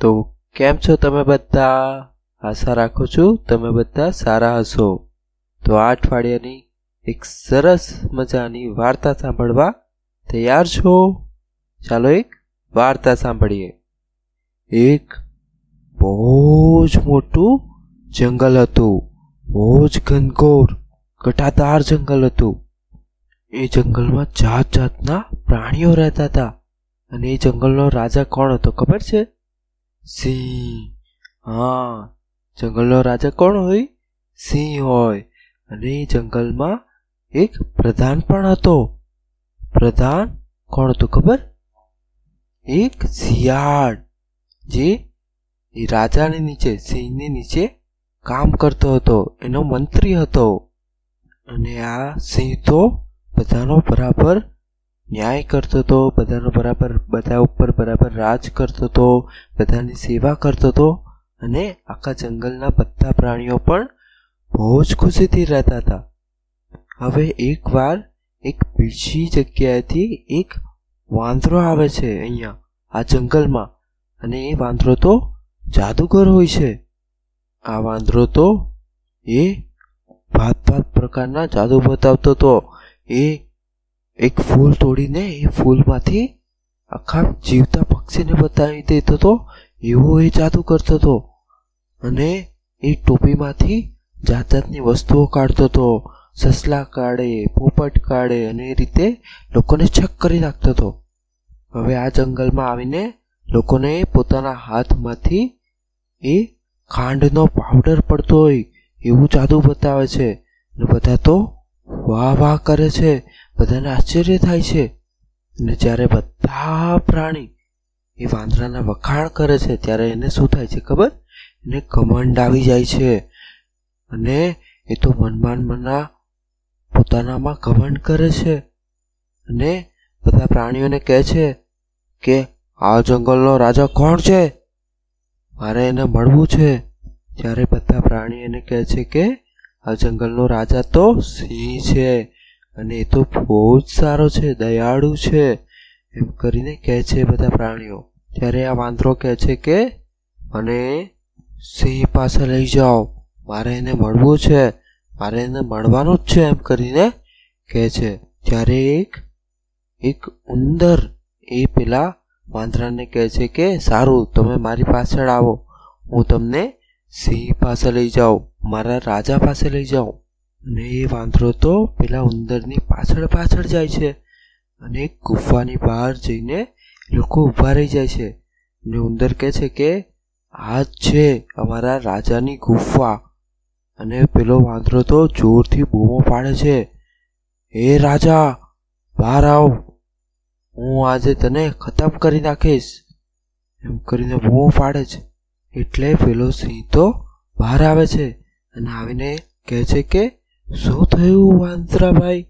તો કેમ છો તમે બધા? આશા રાખું છું તમે બધા સારા હશો. તો આ અઠવાડિયાની એક સરસ મજાની વાર્તા સાંભળવા તૈયાર છો? ચાલો એક વાર્તા સાંભળીએ. એક બહુ જ મોટું જંગલ હતું. બહુ જ ઘનઘોર કટાદાર જંગલ હતું. એ જંગલમાં જાત જાતના પ્રાણીઓ રહેતા હતા. અને એ જંગલનો રાજા કોણ હતો ખબર છે? સિંહ. હા, જંગલનો રાજા કોણ હોય? સિંહ હોય. અને એ જંગલમાં એક પ્રધાન પણ હતો. પ્રધાન કોણ હતું ખબર? એક શિયાળ, જે રાજાની નીચે, સિંહની નીચે કામ કરતો હતો. એનો મંત્રી હતો. અને આ સિંહ તો બધાનો બરાબર ન્યાય કરતો હતો બધાનો બરાબર, બધા ઉપર બરાબર રાજ કરતો હતો બધાની સેવા કરતો હતો અને આખા જંગલના બધા પ્રાણીઓ પણ બહુ જ ખુશીથી રહેતા હતા. હવે એકવાર એક બીજી જગ્યાએથી એક વાંદરો આવે છે અહીંયા, આ જંગલમાં, અને એ વાંદરો તો જાદુગર હોય છે. આ વાંદરો તો એ ભાત ભાત પ્રકારના જાદુ બતાવતો હતો એ એક ફૂલ તોડીને એ ફૂલમાંથી આખા જીવતા પક્ષીને બતાવી દેતો હતો એવો એ જાદુ કરતો હતો અને એ ટોપીમાંથી જાત જાતની વસ્તુઓ કાઢતો હતો સસલા કાઢે, પોપટ કાઢે અને એ રીતે લોકોને છક કરી નાખતો હતો હવે આ જંગલમાં આવીને લોકોને પોતાના હાથમાંથી એ ખાંડનો પાવડર પડતો હોય એવું જાદુ બતાવે છે. અને બધા તો વાહ વાહ કરે છે. બધાને આશ્ચર્ય થાય છે. અને જ્યારે બધા પ્રાણી એ વાંદરાના વખાણ કરે છે, ત્યારે એને શું થાય છે ખબર? એને કમંડ આવી જાય છે. અને એ તો મનમાં મના પોતાનામાં કમંડ કરે છે. અને બધા પ્રાણીઓને કહે છે કે, આ જંગલનો રાજા કોણ છે? મારે એને મળવું છે. ત્યારે બધા પ્રાણી એને કહે છે કે, આ જંગલનો રાજા તો સિંહ છે. અને એ તો બહુ જ સારો છે, દયાળુ છે. એમ કરીને કહે છે બધા પ્રાણીઓ. ત્યારે આ વાંદરો કહે છે કે, મને સિંહ પાસે લઈ જાઓ. મારે એને મળવું છે. મારે એને મળવાનું જ છે, એમ કરીને કહે છે. ત્યારે એક એક ઉંદર એ પેલા વાંદરાને કહે છે કે, સારું, તમે મારી પાછળ આવો. હું તમને સિંહ પાસે લઈ જાઉં. મારા રાજા પાસે લઈ જાઉં. અને એ વાંદરો તો પેલા ઉંદરની પાછળ પાછળ જાય છે અને ગુફાની બહાર જઈને લોકો ઊભા રહી જાય છે. અને ઉંદર કહે છે કે, આ જ છે અમારા રાજાની ગુફા. અને પેલો વાંદરો તો જોરથી બૂમો પાડે છે, હે રાજા, બહાર આવ. હું આજે તને ખતમ કરી નાખીશ. એમ કરીને બૂમો પાડે છે. એટલે પેલો સિંહ તો બહાર આવે છે અને આવીને કહે છે કે શું થયું વાંદરાભાઈ?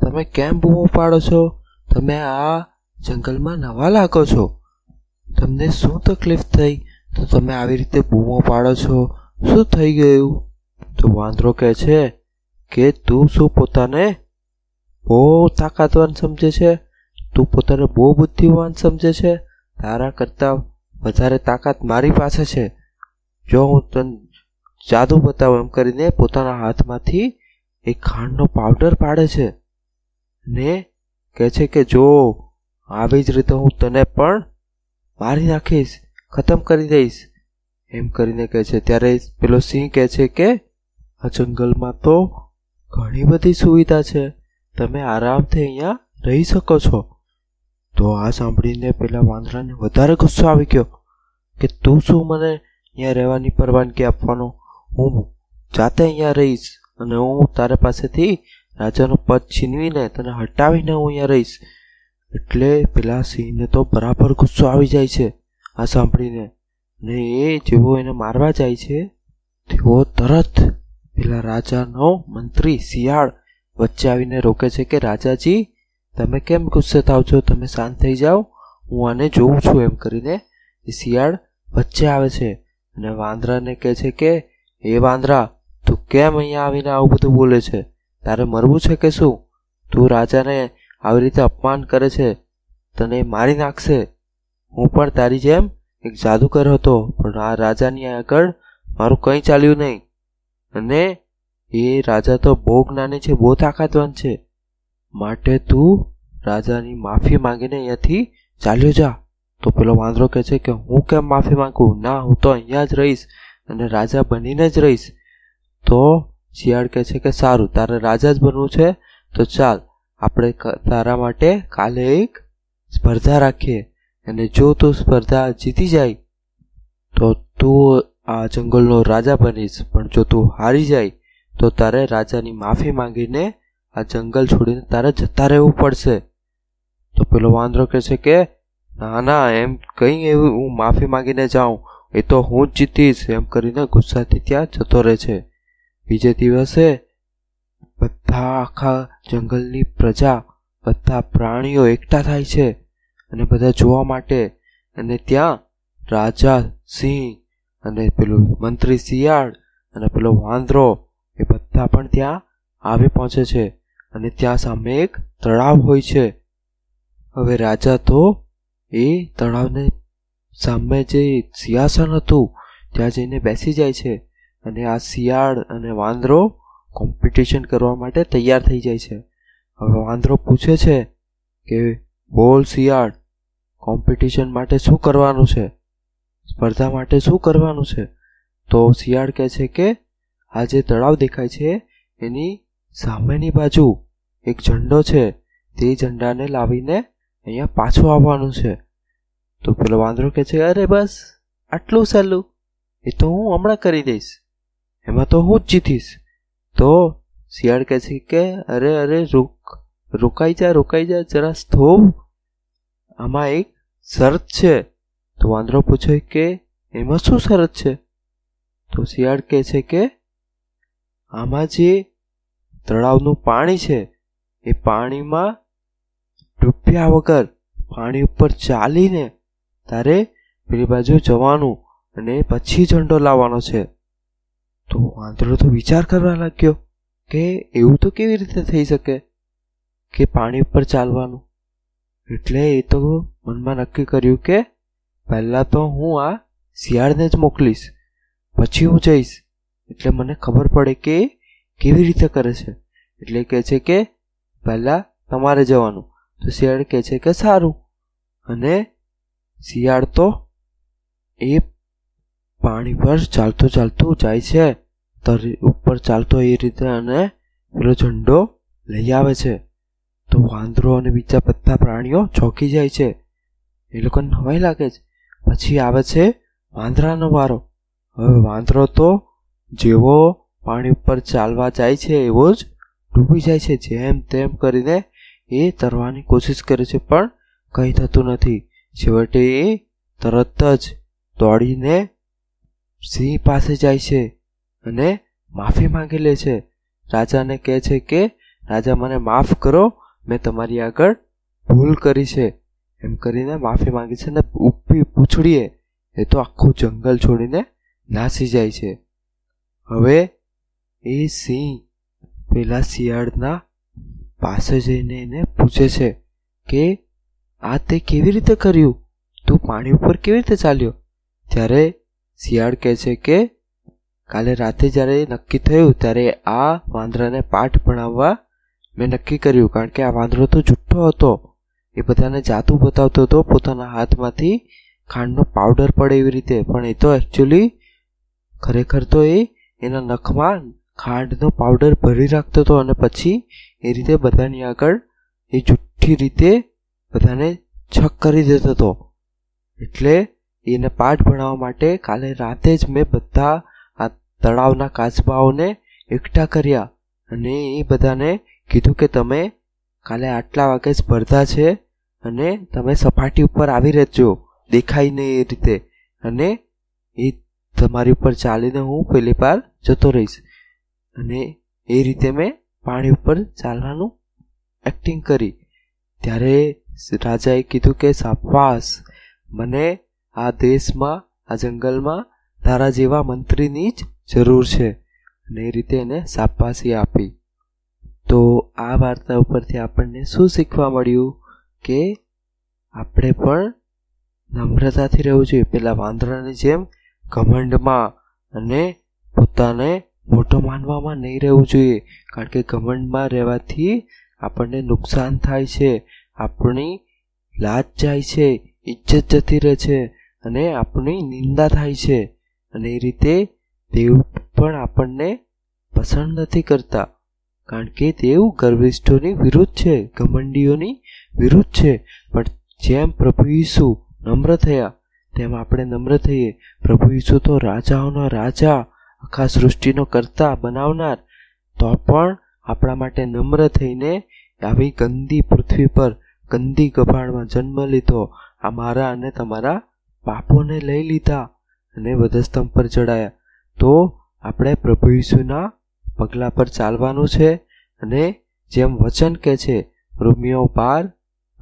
તમે કેમ બૂમો પાડો છો? તમે આ જંગલમાં નવા લાગો છો. તમને શું તકલીફ થઈ? તો તમે આવી રીતે બૂમો પાડો છો. શું થઈ ગયું? તો વાંદરો કહે છે કે તું શું પોતાને બહુ તાકાતવાન સમજે છે? તું પોતાને બહુ બુદ્ધિવાન સમજે છે? તારા કરતાં વધારે તાકાત મારી પાસે છે. જો હું તને જાદુ બતાવું એમ કરીને પોતાના હાથમાંથી એક ખાંડનો પાવડર પાડે છે ને કહે છે કે જો આવી જ રીતે હું તને પણ મારી નાખીશ, ખતમ કરી દઈશ. એમ કરીને કહે છે. ત્યારે પેલો સિંહ કહે છે કે આ જંગલમાં તો ઘણી બધી સુવિધા છે. તમે આરામથી અહીંયા રહી શકો છો. તો આ સાંભળીને પેલા વાંદરાને વધારે ગુસ્સો આવી ગયો કે તું શું મને અહીંયા રહેવાની પરવાનગી આપવાનો? હું જાતે અહીંયા રહીશ. અને હું તારા પાસેથી રાજાનું પદ છીનવીને તને હટાવીને હું અહીંયા રહીશ. એટલે પેલા સિંહને તો બરાબર ગુસ્સો આવી જાય છે, આ સાંભળીને. ને એ જેવો એને મારવા જાય છે તેઓ તરત પેલા રાજાનો મંત્રી શિયાળ વચ્ચે આવીને રોકે છે કે, રાજાજી, તમે કેમ ગુસ્સે થાવ છો? તમે શાંત થઈ જાઓ. હું આને જોઉં છું, એમ કરીને શિયાળ વચ્ચે આવે છે. અને વાંદરાને કહે છે કે એ વાંદરા કેમ અહીંયા આવીને આવું બધું બોલે છે? તારે મરવું છે કે શું? તું રાજાને આવી રીતે અપમાન કરે છે? તને મારી નાખશે? હું પણ તારી જેમ એક જાદુગર હતો, પણ આ રાજાની આગળ મારું કંઈ ચાલ્યું નહીં. અને એ રાજા તો બહુ જ્ઞાની છે, બહુ તાકાતવાન છે. માટે તું રાજાની માફી માંગીને અહીંયાથી ચાલ્યો જા. તો પેલો વાંદરો કહે છે કે હું કેમ માફી માંગું? ના, હું તો અહીંયા જ રહીશ અને રાજા બનીને જ રહીશ. તો શિયાળ કહે છે કે સારું, તારે રાજા જ બનવું છે? તો ચાલ, આપણે તારા માટે કાલે એક સ્પર્ધા રાખીએ. અને જો તું સ્પર્ધા જીતી જાય, તો તું આ જંગલનો રાજા બનીશ. પણ જો તું હારી જાય, તો તારે રાજાની માફી માંગીને આ જંગલ છોડીને તારે જતા રહેવું પડશે. તો પેલો વાંદરો કહે છે કે, ના ના, એમ કંઈ એવું હું માફી માંગીને જાઉં. એ તો હું જ જીતીશ. એમ કરીને ગુસ્સાથી ત્યાં જતો રહે છે. બીજે દિવસે બધા આખા જંગલની પ્રજા, બધા પ્રાણીઓ એકઠા થાય છે અને બધા જોવા માટે. અને ત્યાં રાજા સિંહ અને પેલું મંત્રી શિયાળ અને પેલો વાંદરો એ બધા પણ ત્યાં આવી પહોંચે છે. અને ત્યાં સામે એક તળાવ હોય છે. હવે રાજા તો એ તળાવને સામે જે સિંહાસન હતું, ત્યાં જઈને બેસી જાય છે. અને આ શિયાળ અને વાંદરો કોમ્પિટિશન કરવા માટે તૈયાર થઈ જાય છે. હવે વાંદરો પૂછે છે કે, બોલ શિયાળ કોમ્પિટિશન માટે શું કરવાનું છે? સ્પર્ધા માટે શું કરવાનું છે? તો શિયાળ કહે છે કે, આ જે તળાવ દેખાય છે, એની સામેની બાજુ એક ઝંડો છે. તે ઝંડાને લાવીને અહીંયા પાછો આવવાનું છે. તો પેલો વાંદરો કહે છે, અરે બસ, આટલું સહેલું એ તો હું હમણાં કરી દઈશ. એમાં તો હું જ જીતીશ. તો શિયાળ કહે છે કે, અરે અરે, રૂક, રોકાઈ જા રોકાઈ જા, જરા થોભ. આમાં એક શરત છે. તો વાંદરો પૂછે કે, એમાં શું શરત છે? તો શિયાળ કહે છે કે, આમાં જે તળાવનું પાણી છે, એ પાણીમાં ડૂબ્યા વગર પાણી ઉપર ચાલીને તારે પેલી બાજુ જવાનું અને પછી ઝંડો લાવવાનો છે. તો વાંદરો તો વિચાર કરવા લાગ્યો કે એવું તો કેવી રીતે થઈ શકે કે પાણી ઉપર ચાલવાનું? એટલે એ તો મનમાં નક્કી કર્યું કે પહેલાં તો હું આ શિયાળને જ મોકલીશ, પછી હું જઈશ. એટલે મને ખબર પડે કે કેવી રીતે કરે છે. એટલે કહે છે કે પહેલાં તમારે જવાનું. તો શિયાળ કહે છે કે સારું. અને શિયાળ તો એ પાણી પર ચાલતો ચાલતો જાય છે. તરી ઉપર ચાલતો એ રીતે અને પેલો ઝંડો લઈ આવે છે. તો વાંદરો અને બીજા બધા પ્રાણીઓ ચોંકી જાય છે. એ લોકોને નવાઈ લાગે છે. પછી આવે છે વાંદરાનો વારો. હવે વાંદરો તો જેવો પાણી ઉપર ચાલવા જાય છે એવો જ ડૂબી જાય છે. જેમ તેમ કરીને એ તરવાની કોશિશ કરે છે, પણ કંઈ થતું નથી. છેવટે એ તરત જ દોડીને સિંહ પાસે જાય છે અને માફી માંગી લે છે. રાજાને કહે છે કે, રાજા, મને માફ કરો. મેં તમારી આગળ ભૂલ કરી છે. એમ કરીને માફી માંગી છે ને ઉપી પૂછડીએ એ તો આખું જંગલ છોડીને નાસી જાય છે. હવે એ સિંહ પેલા શિયાળના પાસે જઈને એને પૂછે છે કે, આ તે કેવી રીતે કર્યું? તું પાણી ઉપર કેવી રીતે ચાલ્યો? ત્યારે શિયાળ કહે છે કે કાલે રાતે જ્યારે નક્કી થયું, ત્યારે આ વાંદરાને પાઠ ભણાવવા મેં નક્કી કર્યું, કારણ કે આ વાંદરો તો જુઠ્ઠો હતો. એ બધાને જાતું બતાવતો હતો, પોતાના હાથમાંથી ખાંડનો પાવડર પડે એવી રીતે. પણ એ તો એકચ્યુઅલી ખરેખર તો એ એના નખમાં ખાંડનો પાવડર ભરી રાખતો હતો અને પછી એ રીતે બધાની આગળ એ જુઠ્ઠી રીતે બધાને છક કરી દેતો હતો. એટલે એને પાઠ ભણાવવા માટે કાલે રાતે જ મેં બધા આ તળાવના કાચબાઓને એકઠા કર્યા અને એ બધાને કીધું કે તમે કાલે આટલા વાગે સ્પર્ધા છે અને તમે સપાટી ઉપર આવી રહેજો, દેખાય નહીં એ રીતે. અને એ તમારી ઉપર ચાલીને હું પહેલી પાર જતો રહીશ. અને એ રીતે મેં પાણી ઉપર ચાલવાનું એક્ટિંગ કરી. ત્યારે રાજાએ કીધું કે સાપાસ મને આ દેશમાં, આ જંગલમાં તારા જેવા મંત્રીની જ જરૂર છે. અને એ રીતે એને સાપાસી આપી. તો આ વાર્તા ઉપરથી આપણને શું શીખવા મળ્યું? કે આપણે પણ નમ્રતાથી રહેવું જોઈએ. પેલા વાંદરાની જેમ ઘમંડમાં અને પોતાને મોટો માનવામાં નહીં રહેવું જોઈએ. કારણ કે ઘમંડમાં રહેવાથી આપણને નુકસાન થાય છે. આપણી લાજ જાય છે. ઇજ્જત જતી રહે છે. અને આપણી નિંદા થાય છે. અને એ રીતે દેવ પણ આપણને પસંદ નથી કરતા. કારણ કે દેવ ગર્વિષ્ઠોની વિરુદ્ધ છે, ઘમંડીઓની વિરુદ્ધ છે. પણ જેમ પ્રભુ ઈસુ નમ્ર થયા, તેમ આપણે નમ્ર થઈએ. પ્રભુ ઈસુ તો રાજાઓના રાજા, આખા સૃષ્ટિનો કરતા બનાવનાર, તો પણ આપણા માટે નમ્ર થઈને આવી ગંદી પૃથ્વી પર ગંદી ગભાણમાં જન્મ લીધો. આ મારા અને તમારા પાપોને લઈ લીધા અને વધસ્તંભ પર ચડાયા તો આપણે પ્રભુ ઈસુના પગલા પર ચાલવાનું છે અને જેમ વચન કહે છે, રોમિયો બાર,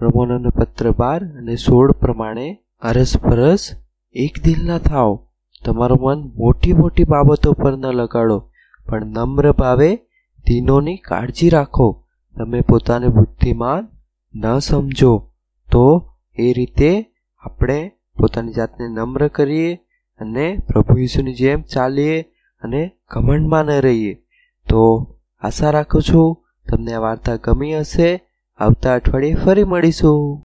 રમોનનો પત્ર બાર અને સોળ પ્રમાણે અરસપરસ એક દિલના થાવ તમારું મન મોટી મોટી બાબતો પર ન લગાડો, પણ નમ્ર ભાવે દિનોની કાળજી રાખો. તમે પોતાને બુદ્ધિમાન ન સમજો. તો એ રીતે આપણે પોતાની જાતને નમ્ર કરીએ અને પ્રભુ ઈસુની જેમ ચાલીએ અને ઘમંડમાં ન રહીએ. તો આશા રાખું છું, તમને આ વાર્તા ગમી હશે. આવતા અઠવાડિયે ફરી મળીશું.